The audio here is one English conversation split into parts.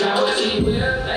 now she will,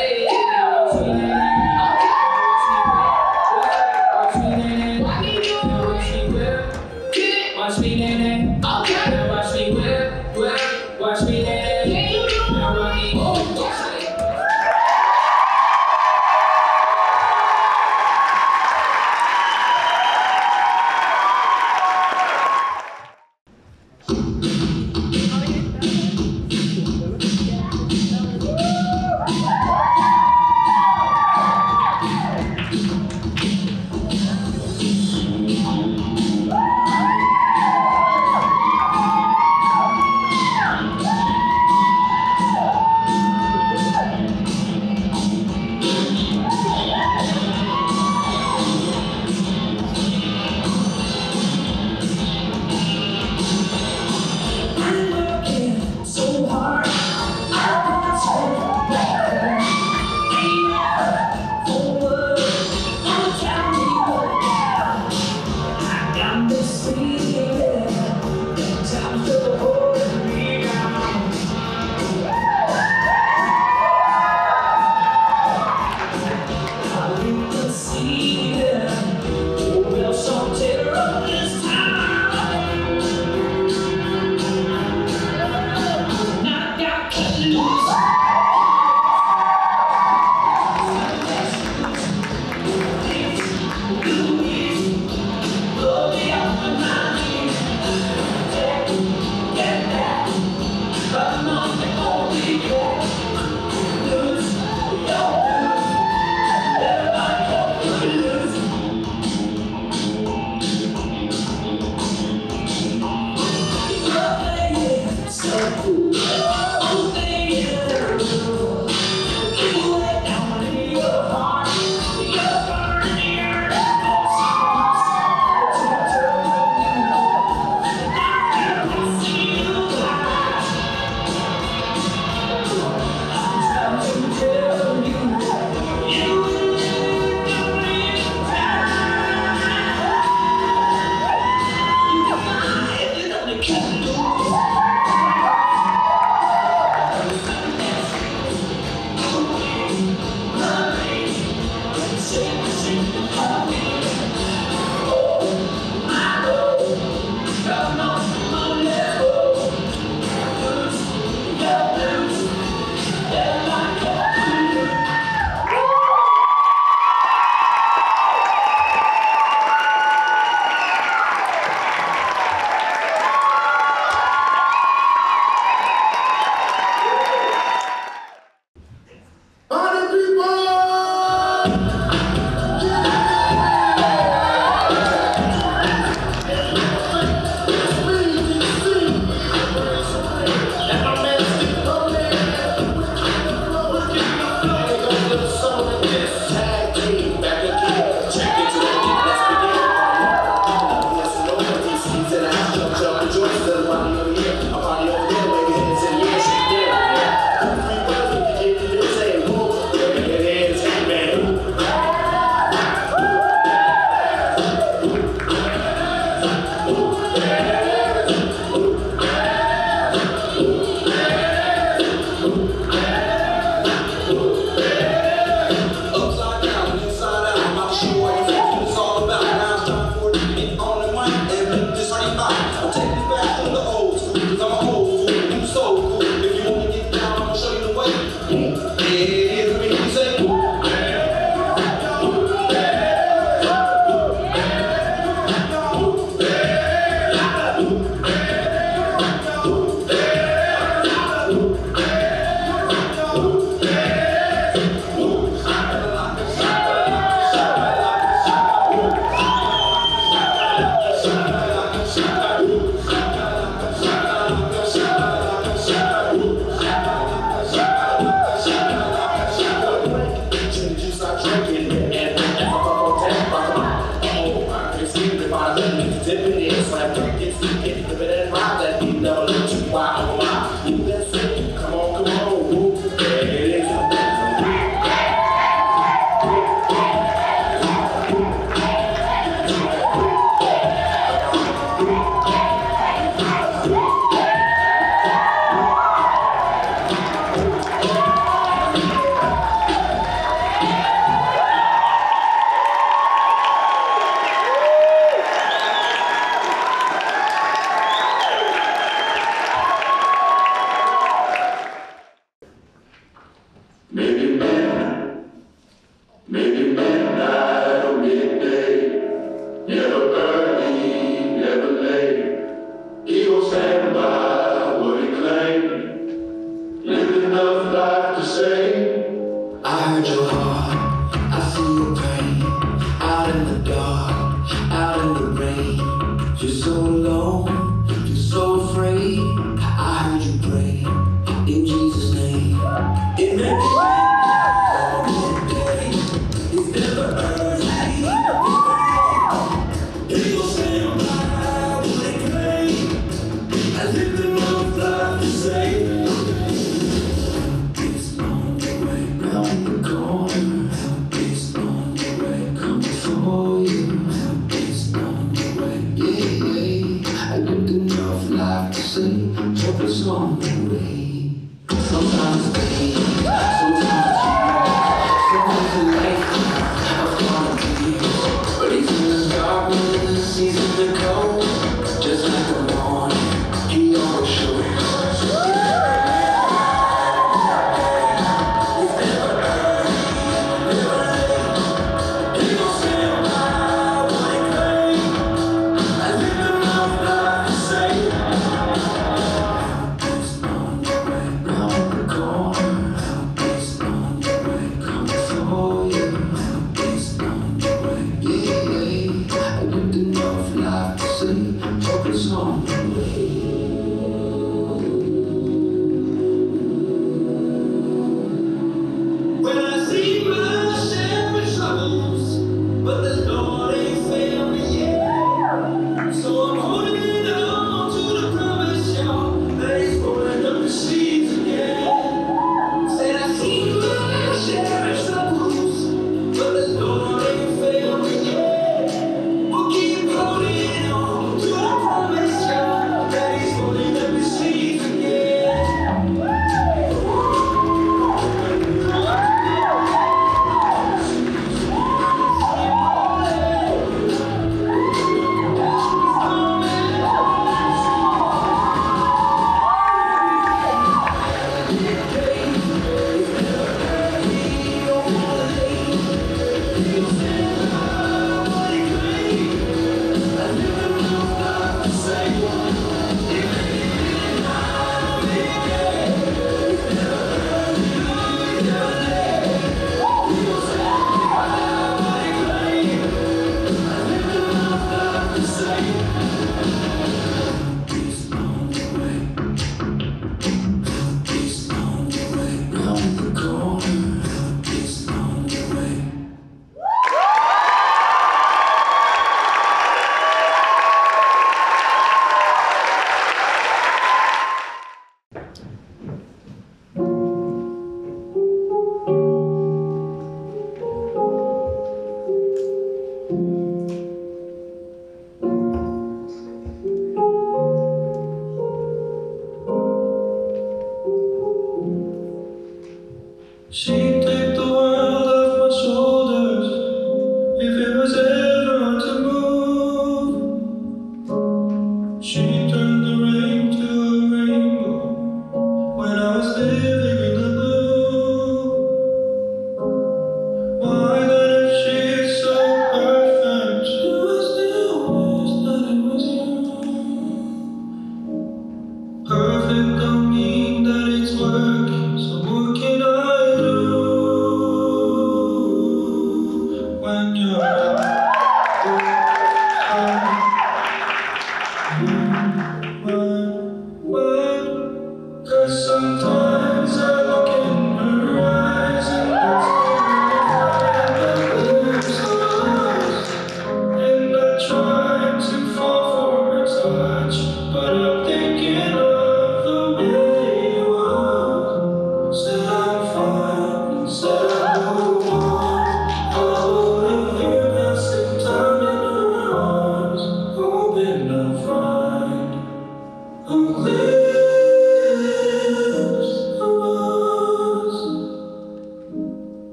can.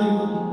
Amen.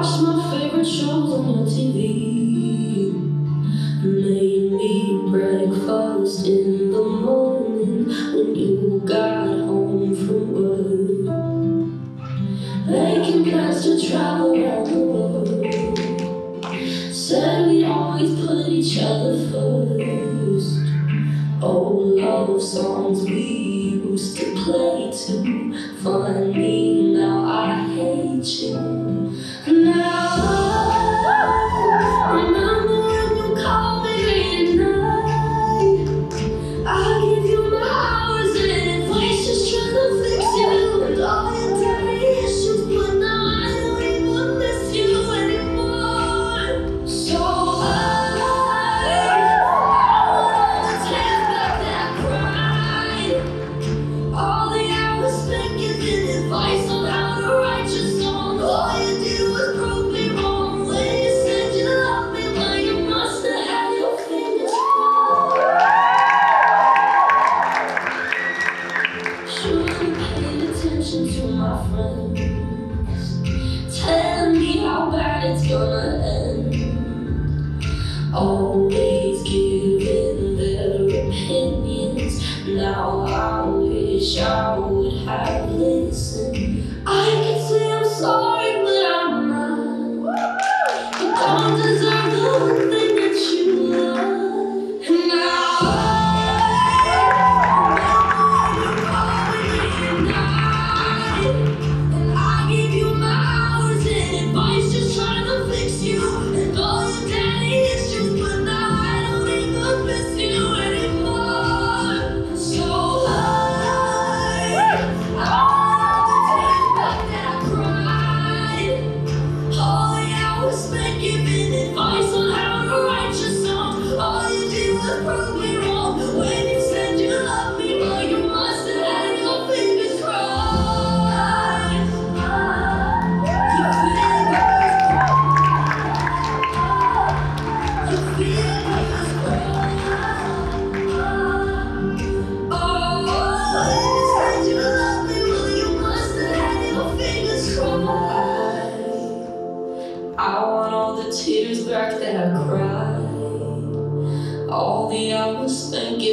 watch my favorite shows on your TV.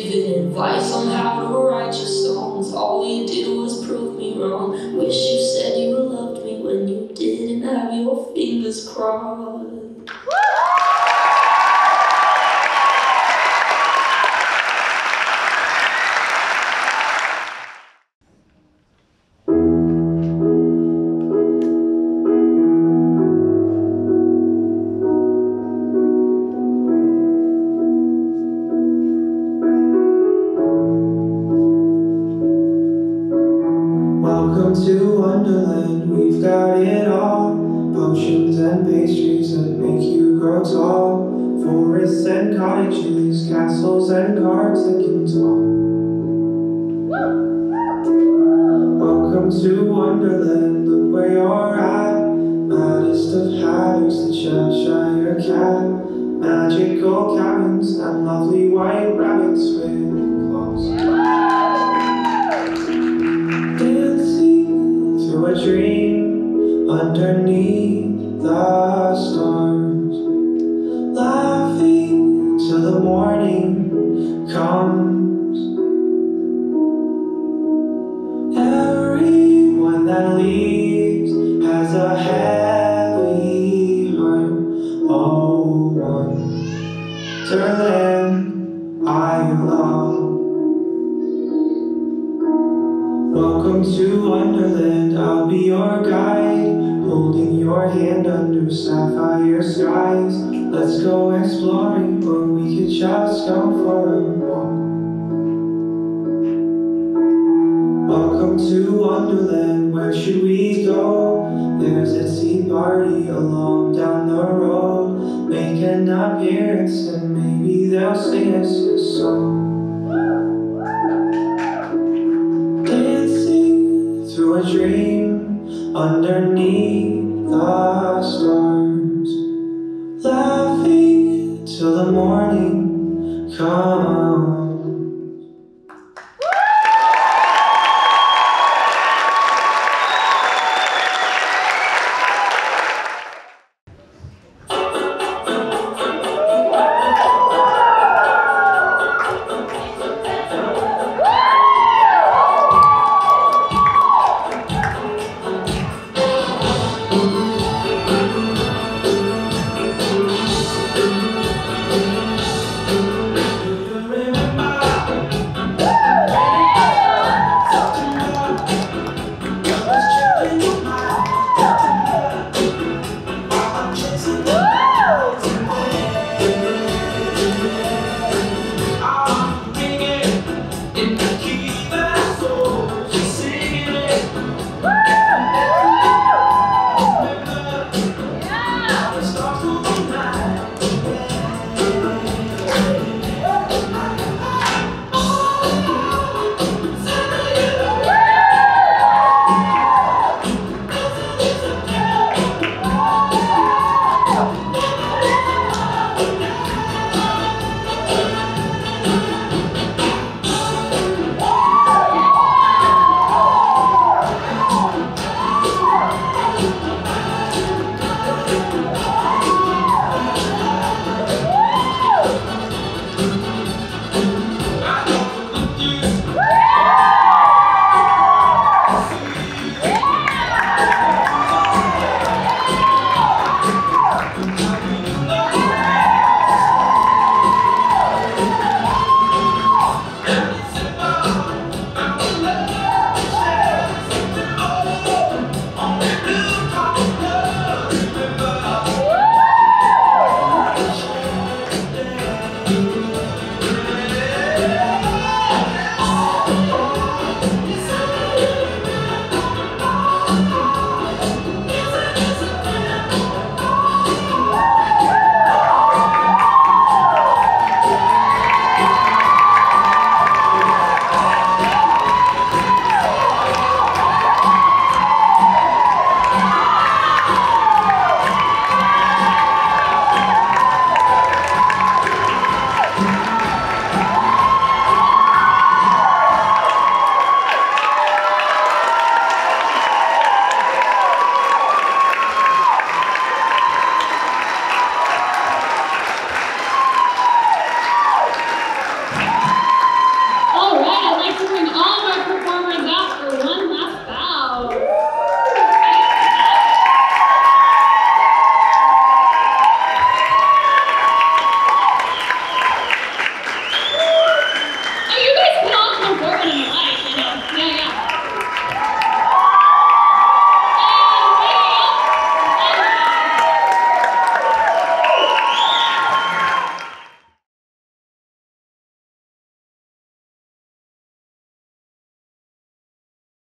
giving advice on how to write your songs. All you did was prove me wrong. Wish you said you loved me when you didn't have your fingers crossed. grow tall. Forests and cottages, castles and cards that can talk. Welcome to Wonderland, look where you're at. Maddest of hatters, the Cheshire Cat. Magical cabins and lovely white rabbits Wonderland I love. Welcome to Wonderland, I'll be your guide, holding your hand under sapphire skies. Let's go exploring, or we could just go for a walk. Welcome to Wonderland, where should we go? There's a tea party along down the road, make an appearance they'll sing us a song. Dancing through a dream underneath the stars. Laughing till the morning comes.